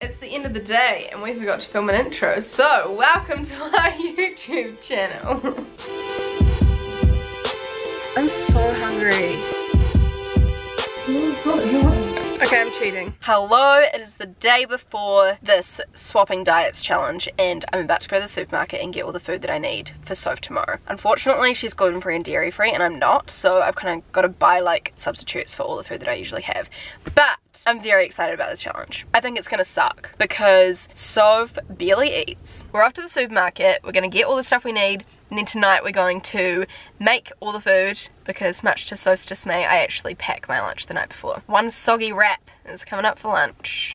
It's the end of the day and we forgot to film an intro, so welcome to our YouTube channel. I'm so hungry. Okay, I'm cheating. Hello, it is the day before this swapping diets challenge and I'm about to go to the supermarket and get all the food that I need for Soph tomorrow. Unfortunately, she's gluten-free and dairy-free and I'm not, so I've kind of got to buy like substitutes for all the food that I usually have. But I'm very excited about this challenge. I think it's gonna suck because Soph barely eats. We're off to the supermarket, we're gonna get all the stuff we need, and then tonight we're going to make all the food because much to Soph's dismay, I actually pack my lunch the night before. One soggy wrap is coming up for lunch.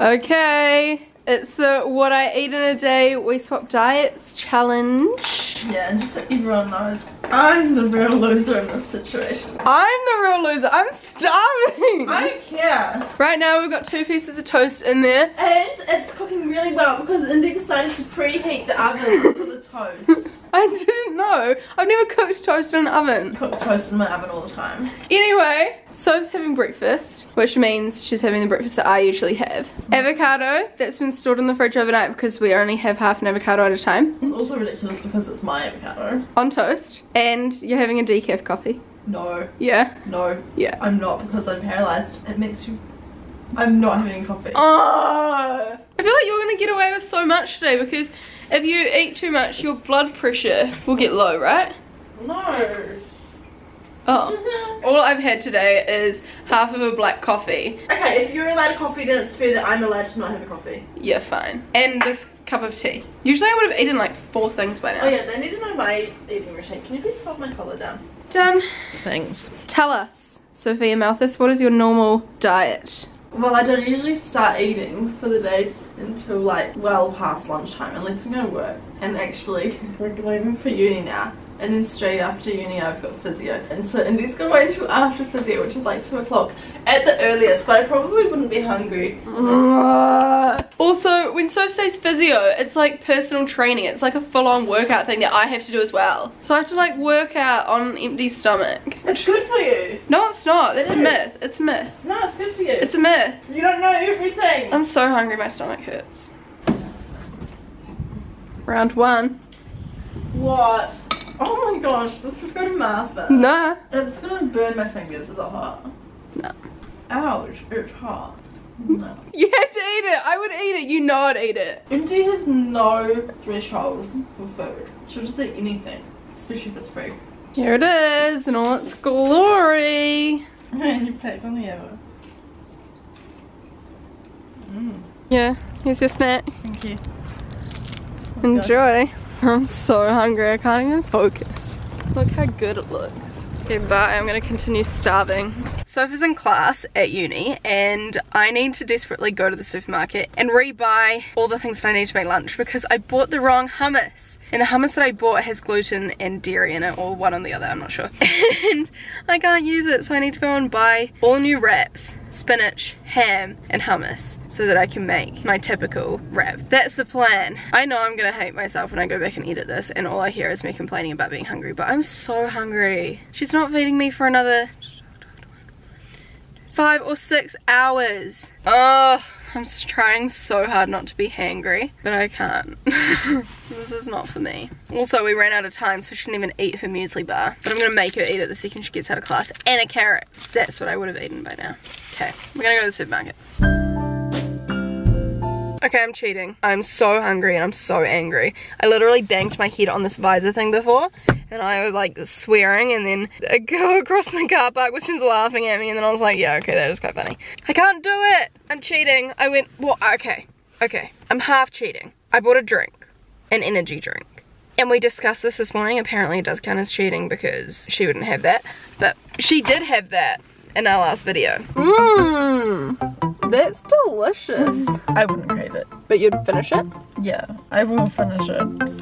Okay, it's the what I eat in a day, we swap diets challenge. Yeah, and just so everyone knows, I'm the real loser in this situation. I'm the real loser, I'm starving! I don't care. Right now we've got two pieces of toast in there. And it's cooking really well because Indy decided to preheat the oven for the toast. I didn't know. I've never cooked toast in an oven. Cook toast in my oven all the time. Anyway, Soph's having breakfast, which means she's having the breakfast that I usually have. Mm-hmm. Avocado that's been stored in the fridge overnight because we only have half an avocado at a time. It's also ridiculous because it's my avocado. On toast. And you're having a decaf coffee. No, Yeah. no, Yeah. I'm not because I'm paralyzed. It makes you... I'm not having coffee. Oh, I feel like you're gonna get away with so much today because if you eat too much, your blood pressure will get low, right? No. Oh. All I've had today is half of a black coffee. Okay, if you're allowed a coffee, then it's fair that I'm allowed to not have a coffee. Yeah, fine. And this cup of tea. Usually I would have eaten like four things by now. Oh yeah, they need to know my eating routine. Can you please fold my collar down? Done. Thanks. Tell us, Sophia Malthus, what is your normal diet? Well, I don't usually start eating for the day until like well past lunchtime, unless I'm going to work. And actually, we're leaving for uni now. And then straight after uni, I've got physio. And so Indy's got wait until after physio, which is like 2 o'clock at the earliest, but I probably wouldn't be hungry. Also, when Soph says physio, it's like personal training. It's like a full-on workout thing that I have to do as well. So I have to like work out on an empty stomach. It's good for you. No, it's not. That's a myth. It's a myth. No, it's good for you. It's a myth. you don't know everything. I'm so hungry, my stomach hurts. Round one. what? Oh my gosh, this would go to Martha. Nah. It's gonna burn my fingers. Is it hot? No. Ouch, it's hot. No. You had to eat it. I would eat it. You know I'd eat it. Indy has no threshold for food. She'll just eat anything, especially if it's free. Here it is in all its glory. And you packed on the other. Mm, Yeah, here's your snack. thank you. Let's go. I'm so hungry, I can't even focus. Look how good it looks. Okay, bye. I'm gonna continue starving. Sophie's in class at uni and I need to desperately go to the supermarket and rebuy all the things that I need to make lunch because I bought the wrong hummus. And the hummus that I bought has gluten and dairy in it, or one on the other, I'm not sure. And I can't use it, so I need to go and buy all new wraps, spinach, ham, and hummus, so that I can make my typical wrap. That's the plan. I know I'm gonna hate myself when I go back and edit this, and all I hear is me complaining about being hungry, but I'm so hungry. She's not feeding me for another five or six hours. Oh, I'm trying so hard not to be hangry, but I can't. this is not for me. Also, we ran out of time, so she didn't even eat her muesli bar. But I'm gonna make her eat it the second she gets out of class. And a carrot. That's what I would have eaten by now. Okay, we're gonna go to the supermarket. Okay, I'm cheating. I'm so hungry and I'm so angry. I literally banged my head on this visor thing before and I was like swearing and then a girl across the car park was just laughing at me and then I was like, yeah, okay, that is quite funny. I can't do it. I'm cheating. I went, well, okay, okay. I'm half cheating. I bought a drink, an energy drink. And we discussed this this morning. Apparently it does count as cheating because she wouldn't have that. But she did have that in our last video. Mmm, that's delicious. I wouldn't crave it. But you'd finish it? Yeah, I will finish it.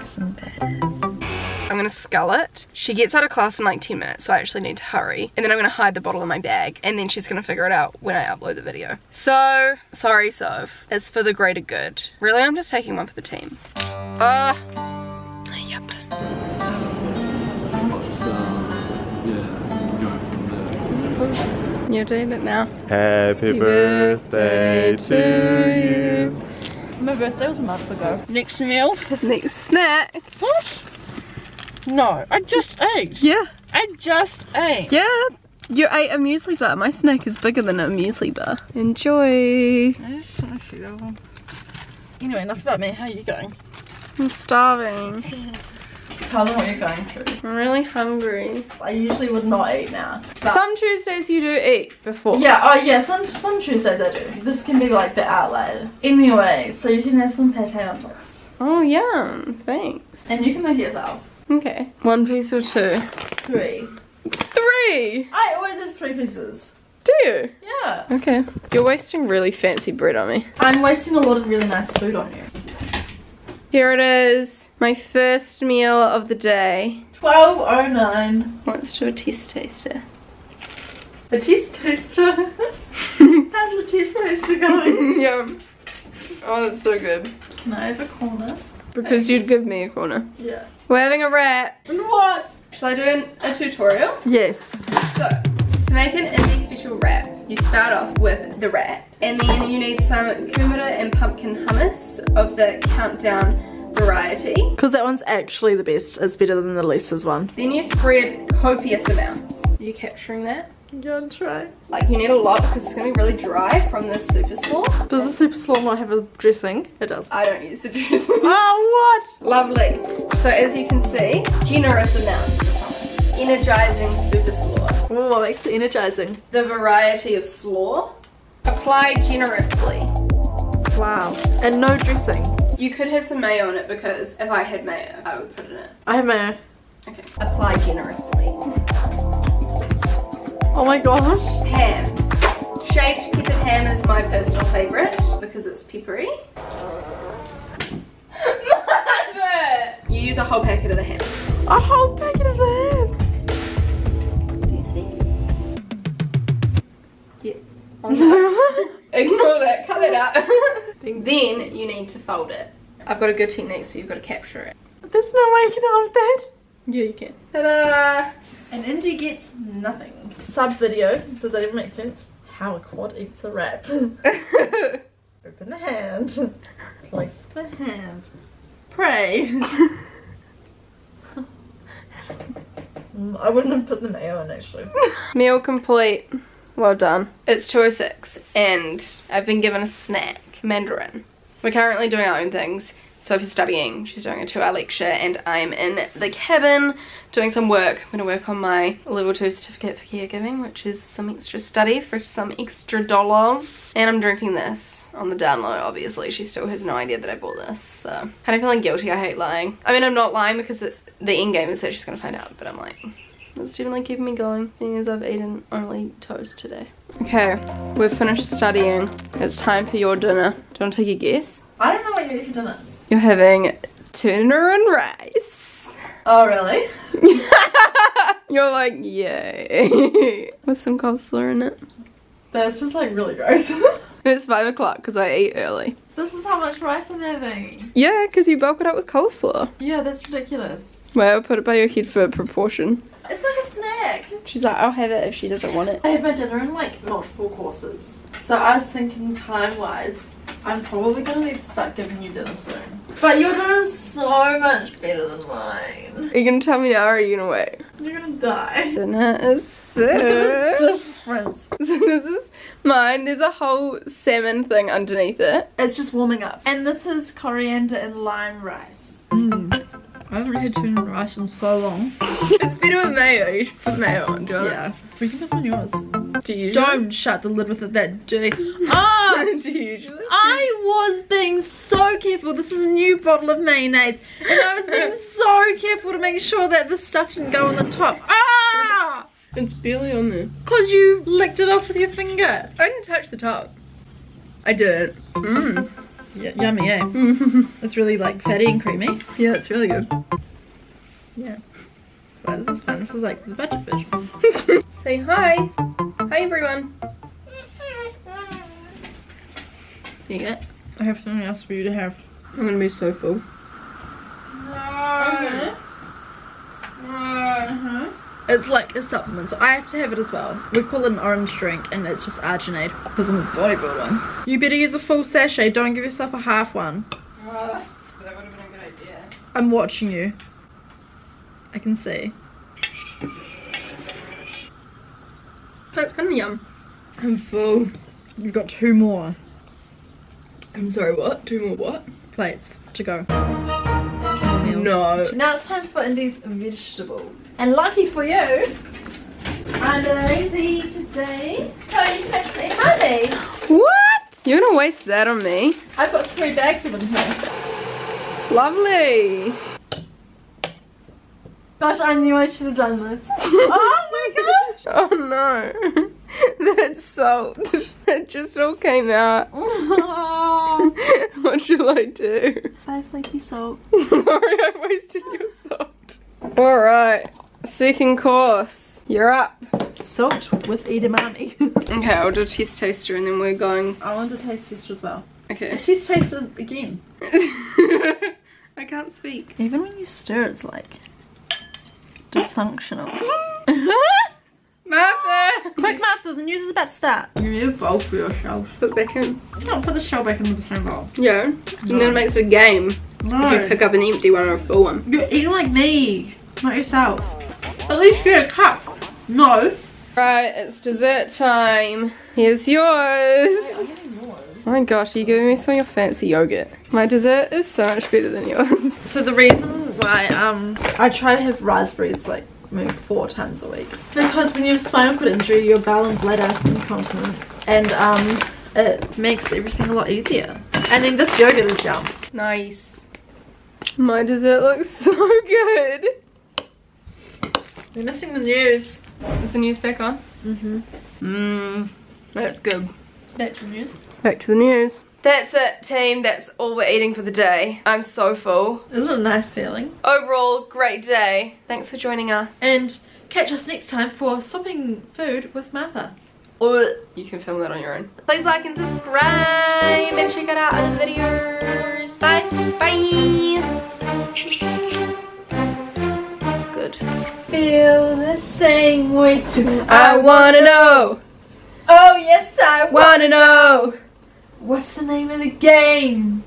Some badass. I'm gonna scull it. She gets out of class in like 10 minutes, so I actually need to hurry. And then I'm gonna hide the bottle in my bag, and then she's gonna figure it out when I upload the video. So, sorry, Soph. It's for the greater good. Really, I'm just taking one for the team. Uh, yep. What's, uh, yeah, going You're doing it now. Happy birthday to you. My birthday was a month ago. Next meal? Next snack. What? No, I just ate. Yeah. I just ate. Yeah. You ate a muesli bar. My snack is bigger than a muesli bar. Enjoy. I just wanna see. Anyway, enough about me. How are you going? I'm starving. Tell them what you're going through. I'm really hungry. I usually would not eat now. Some Tuesdays you do eat before. Yeah, oh yeah, some some Tuesdays I do. This can be like the outlier. Anyway, so you can have some pate on toast. Oh, yum. Thanks. And you can make it yourself. Okay. One piece or two? Three. Three! I always have three pieces. Do you? Yeah. Okay. You're wasting really fancy bread on me. I'm wasting a lot of really nice food on you. Here it is. My first meal of the day. 1209. Let's do a test taster. A cheese toaster. How's the cheese toaster going? Yum. Oh, that's so good. Can I have a corner? Because you'd give me a corner. Yeah. We're having a wrap. And what? Shall I do an, a tutorial? Yes. So, to make an Indy special wrap, you start off with the wrap, and then you need some kumara and pumpkin hummus of the countdown variety. Because that one's actually the best. It's better than the Lisa's one. Then you spread copious amounts. Are you capturing that? And try. Like you need a lot because it's gonna be really dry from the super slaw. Does the super slaw not have a dressing? It does. I don't use the dressing. Oh, what? Lovely. So as you can see, generous amounts of hummus. Energizing super slaw. Oh, what makes it energizing? The variety of slaw. Apply generously. Wow. And no dressing. You could have some mayo on it because if I had mayo, I would put it in it. I have mayo. Okay. Apply generously. Oh my gosh. Ham. Shaved peppered ham is my personal favorite because it's peppery. Mother! You use a whole packet of the ham. A whole packet Ignore that. Cut that out. then you need to fold it. I've got a good technique, so you've got to capture it. There's no way you can hold that. Yeah, you can. Ta-da! And Indy gets nothing. Sub video. Does that even make sense? How a quad eats a wrap. Open the hand. Place the hand. Pray. Mm, I wouldn't have put the mayo in actually. Meal complete. Well done. It's 2.06 and I've been given a snack. Mandarin. We're currently doing our own things. Sophie's studying. She's doing a two hour lecture and I'm in the cabin doing some work. I'm to work on my level 2 certificate for caregiving which is some extra study for some extra dollars. And I'm drinking this on the down low obviously. She still has no idea that I bought this. So kind of feeling guilty. I hate lying. I mean I'm not lying because it, the end game is that she's to find out but I'm like it's definitely keeping me going, Thing is, I've eaten only toast today. Okay, we've finished studying. It's time for your dinner. Do you want to take a guess? I don't know what you eat for dinner. You're having tuna and rice. Oh really? You're like, yay. With some coleslaw in it. That's just like really gross. It's 5 o'clock because I eat early. this is how much rice I'm having. Yeah, because you bulk it up with coleslaw. Yeah, that's ridiculous. Well, put it by your head for proportion. It's a snack. She's like, I'll have it if she doesn't want it. I had my dinner in like multiple courses. So I was thinking time wise, I'm probably gonna need to start giving you dinner soon. But your dinner is so much better than mine. Are you going to tell me now or are you going to wait? You're gonna die. Dinner is Look at the so... difference. So this is mine. There's a whole salmon thing underneath it. It's just warming up. And this is coriander and lime rice. Mm. I haven't had tuna rice in so long. It's better with mayo. You should put mayo on. Do you want Yeah. We can put some on yours. Do you? Don't shut the lid with it that dirty. Ah! Do you usually? I was being so careful. This is a new bottle of mayonnaise. And I was being so careful to make sure that the stuff didn't go on the top. Ah! It's barely on there. Because you licked it off with your finger. I didn't touch the top. I didn't. Mmm. Y- yummy, eh? It's really like fatty and creamy. yeah, it's really good. Yeah. Wow, this is fun. This is like the butterfish. Say hi. Hi everyone. You get? I have something else for you to have. I'm gonna be so full. It's like a supplement, so I have to have it as well. We call it an orange drink, and it's just arginine because I'm a bodybuilder. You better use a full sachet. Don't give yourself a half one. Uh, that would have been a good idea. I'm watching you. I can see. That's kind of yum. I'm full. You've got two more I'm sorry, what? Two more what? plates to go. No. Now it's time for Indy's vegetable. And lucky for you, I'm lazy today. So you can actually honey. What? You're gonna waste that on me? I've got three bags of them here. Lovely. Gosh, I knew I should have done this. oh my gosh! Oh no. That's salt. It just all came out. Oh, what shall I do? five flaky salt. Sorry, I wasted your salt. Alright. Second course. You're up. Salt with edamame. Okay, I'll do a test taster and then we're going. I want to taste taster as well. Okay. Taste testers again. I can't speak. Even when you stir, it's like dysfunctional. Martha! Quick, Martha, the news is about to start. You need a bowl for your shells. Put back in. Don't put the shell back into the same bowl. Yeah. And then it makes it a game. If you No. pick up an empty one or a full one. You're eating like me, not yourself. At least you get a cup. No. Right, it's dessert time. Here's yours. Oh my gosh, you're you giving me some of your fancy yogurt? My dessert is so much better than yours. So the reason why um I try to have raspberries like maybe four times a week because when you have spinal cord injury, your bowel and bladder incontinent, and um it makes everything a lot easier. And then this yogurt is yum. Nice. My dessert looks so good. We're missing the news. Is the news back on? Mm-hmm. Mmm, that's good. Back to the news. Back to the news. That's it, team. That's all we're eating for the day. I'm so full. This Isn't it a nice feeling? Overall, great day. Thanks for joining us. And catch us next time for sopping food with Martha. Or you can film that on your own. Please like and subscribe and check out our other videos. Bye. Bye. Feel the same way too. I wanna know. Oh yes, I want. Wanna know. What's the name of the game?